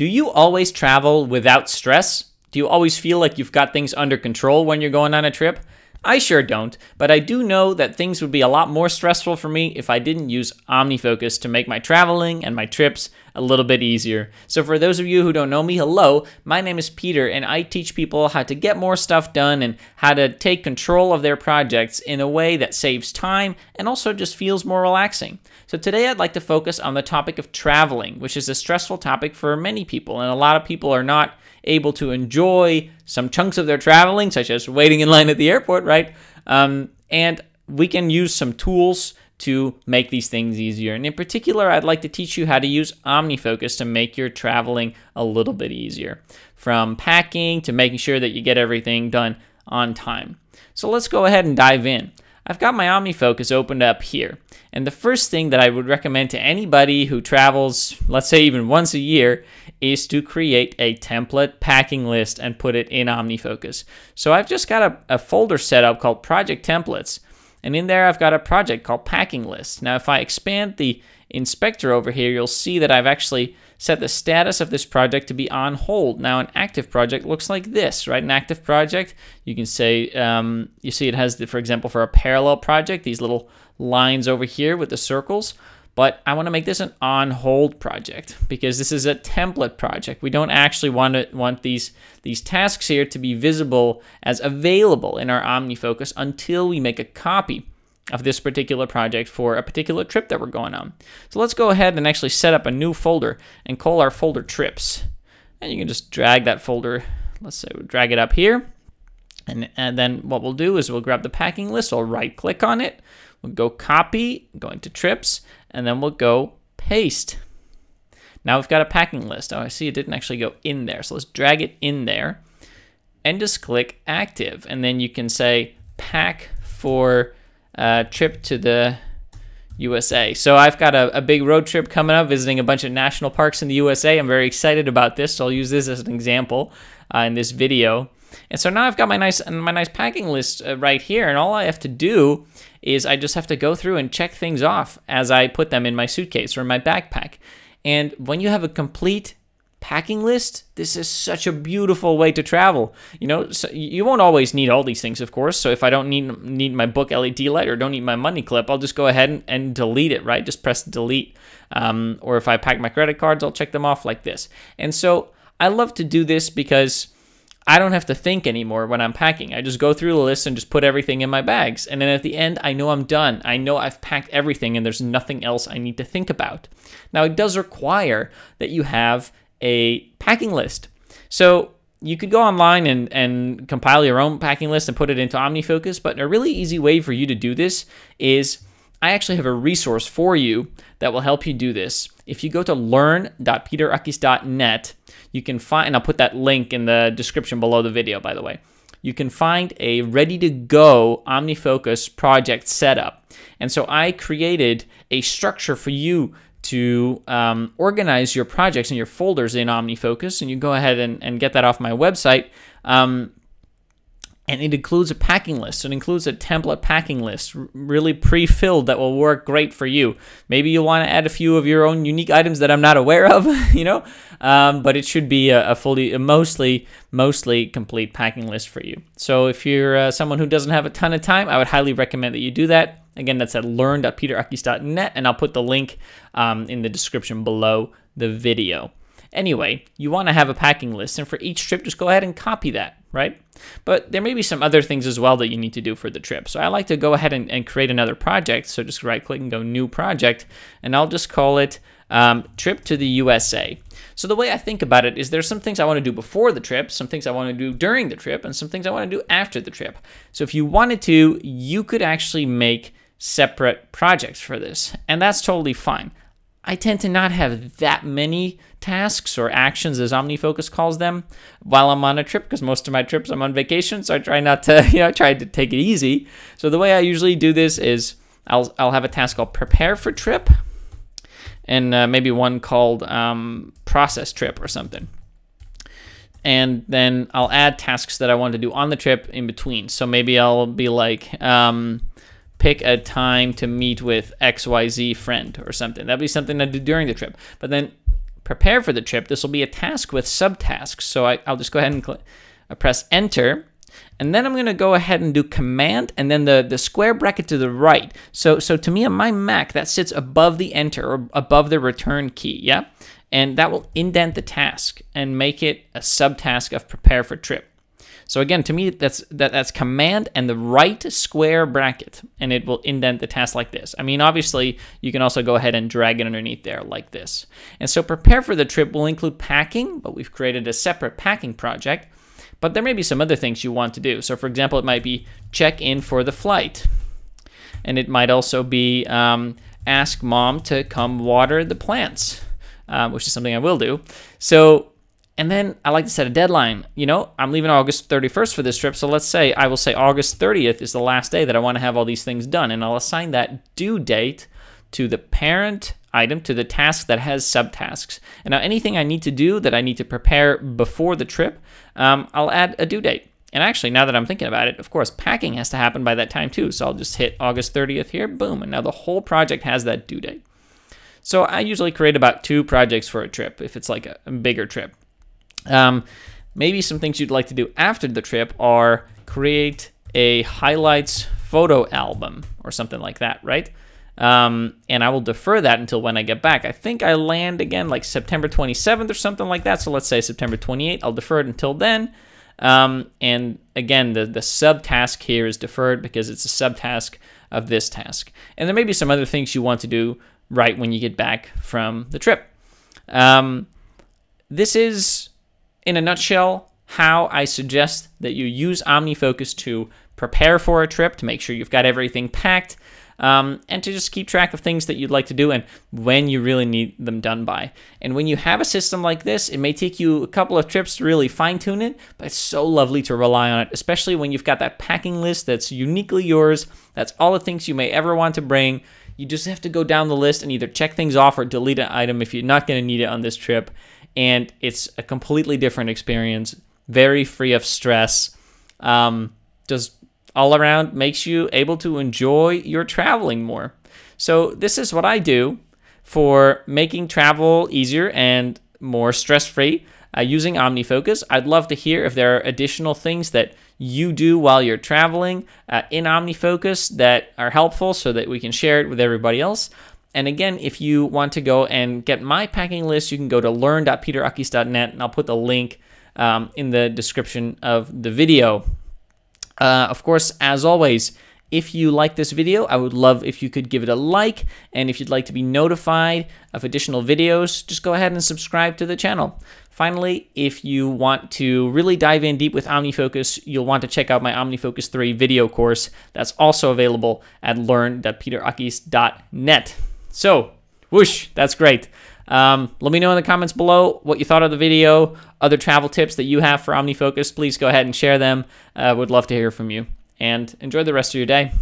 Do you always travel without stress? Do you always feel like you've got things under control when you're going on a trip? I sure don't, but I do know that things would be a lot more stressful for me if I didn't use OmniFocus to make my traveling and my trips a little bit easier. So, for those of you who don't know me, hello, my name is Peter, and I teach people how to get more stuff done and how to take control of their projects in a way that saves time and also just feels more relaxing. So, today I'd like to focus on the topic of traveling, which is a stressful topic for many people, and a lot of people are not able to enjoy some chunks of their traveling, such as waiting in line at the airport, right? Um, and we can use some tools to make these things easier. And in particular, I'd like to teach you how to use OmniFocus to make your traveling a little bit easier, from packing to making sure that you get everything done on time. So let's go ahead and dive in. I've got my OmniFocus opened up here. And the first thing that I would recommend to anybody who travels, let's say even once a year, is to create a template packing list and put it in OmniFocus. So I've just got a, a folder set up called Project Templates. And in there, I've got a project called Packing List. Now, if I expand the inspector over here, you'll see that I've actually set the status of this project to be on hold. Now, an active project looks like this, right? An active project, you can say, um, you see it has, the, for example, for a parallel project, these little lines over here with the circles. But I want to make this an on hold project because this is a template project. We don't actually want to want these these tasks here to be visible as available in our OmniFocus until we make a copy of this particular project for a particular trip that we're going on. So let's go ahead and actually set up a new folder and call our folder trips. And you can just drag that folder, let's say we drag it up here. And, and then what we'll do is we'll grab the packing list, we'll right click on it, we'll go copy, going to trips, and then we'll go paste. Now we've got a packing list. Oh, I see it didn't actually go in there. So let's drag it in there and just click active. And then you can say pack for uh, trip to the USA. So I've got a, a, big road trip coming up, visiting a bunch of national parks in the USA. I'm very excited about this, so I'll use this as an example uh, in this video. And so now I've got my nice my nice packing list uh, right here, and all I have to do is I just have to go through and check things off as I put them in my suitcase or my backpack. And when you have a complete packing list, this is such a beautiful way to travel. You know, so you won't always need all these things, of course. So if I don't need need my book LED light or don't need my money clip, I'll just go ahead and, and delete it, right? Just press delete. Um, or if I pack my credit cards, I'll check them off like this. And so I love to do this because I don't have to think anymore when I'm packing. I just go through the list and just put everything in my bags. And then at the end, I know I'm done. I know I've packed everything and there's nothing else I need to think about. Now, it does require that you have a packing list. So you could go online and, and compile your own packing list and put it into OmniFocus, but a really easy way for you to do this is I actually have a resource for you that will help you do this. If you go to learn.peterakkies.net, you can find, and I'll put that link in the description below the video, by the way. You can find a ready to go OmniFocus project setup. And so I created a structure for you to um, organize your projects and your folders in OmniFocus, and you go ahead and, and get that off my website. Um, and it includes a packing list. It includes a template packing list, really pre-filled that will work great for you. Maybe you'll want to add a few of your own unique items that I'm not aware of, you know, um, but it should be a, a, fully, a mostly, mostly complete packing list for you. So if you're uh, someone who doesn't have a ton of time, I would highly recommend that you do that. Again, that's at learn.peterakkies.net, and I'll put the link um, in the description below the video. Anyway, you want to have a packing list, and for each trip, just go ahead and copy that, right? But there may be some other things as well that you need to do for the trip. So I like to go ahead and, and create another project. So just right click and go new project, and I'll just call it um, trip to the USA. So the way I think about it is there's some things I want to do before the trip, some things I want to do during the trip, and some things I want to do after the trip. So if you wanted to, you could actually make separate projects for this, and that's totally fine. I tend to not have that many tasks or actions, as OmniFocus calls them, while I'm on a trip, because most of my trips I'm on vacation, so I try not to, you know, I try to take it easy. So the way I usually do this is I'll, I'll have a task called prepare for trip, and uh, maybe one called um, process trip or something. And then I'll add tasks that I want to do on the trip in between. So maybe I'll be like, um, pick a time to meet with XYZ friend or something. That'd be something I do during the trip. But then prepare for the trip, this will be a task with subtasks. So I, will just go ahead and cl- uh, press enter. And then I'm going to go ahead and do command and then the, the square bracket to the right. So, so to me on my Mac, that sits above the enter or above the return key. Yeah. And that will indent the task and make it a subtask of prepare for trip. So again, to me, that's that, that's command and the right square bracket, and it will indent the task like this. I mean, obviously, you can also go ahead and drag it underneath there like this. And so prepare for the trip will include packing, but we've created a separate packing project. But there may be some other things you want to do. So for example, it might be check in for the flight. And it might also be um, ask mom to come water the plants, uh, which is something I will do. So and then I like to set a deadline. You know, I'm leaving August 31st for this trip. So let's say I will say August 30th is the last day that I want to have all these things done. And I'll assign that due date to the parent item, to the task that has subtasks. And now anything I need to do that I need to prepare before the trip, um, I'll add a due date. And actually, now that I'm thinking about it, of course, packing has to happen by that time too. So I'll just hit August 30th here, boom. And now the whole project has that due date. So I usually create about two projects for a trip if it's like a, a bigger trip. Um, maybe some things you'd like to do after the trip are create a highlights photo album or something like that, right? Um, and I will defer that until when I get back. I think I land again like September 27th or something like that. So let's say September 28th. I'll defer it until then. Um, and again, the, the subtask here is deferred because it's a subtask of this task. And there may be some other things you want to do right when you get back from the trip. Um, this is in a nutshell, how I suggest that you use OmniFocus to prepare for a trip, to make sure you've got everything packed, um, and to just keep track of things that you'd like to do and when you really need them done by. And when you have a system like this, it may take you a couple of trips to really fine tune it, but it's so lovely to rely on it, especially when you've got that packing list that's uniquely yours. That's all the things you may ever want to bring. You just have to go down the list and either check things off or delete an item if you're not going to need it on this trip and it's a completely different experience, very free of stress. Um, just all around makes you able to enjoy your traveling more. So, this is what I do for making travel easier and more stress free uh, using OmniFocus. I'd love to hear if there are additional things that you do while you're traveling uh, in OmniFocus that are helpful so that we can share it with everybody else. And again, if you want to go and get my packing list, you can go to learn.peterakkies.net, and I'll put the link um, in the description of the video. Uh, of course, as always, if you like this video, I would love if you could give it a like. And if you'd like to be notified of additional videos, just go ahead and subscribe to the channel. Finally, if you want to really dive in deep with OmniFocus, you'll want to check out my OmniFocus 3 video course that's also available at learn.peterakkies.net. So, whoosh, that's great. Um, let me know in the comments below what you thought of the video, other travel tips that you have for OmniFocus. Please go ahead and share them. Uh, would love to hear from you. And enjoy the rest of your day.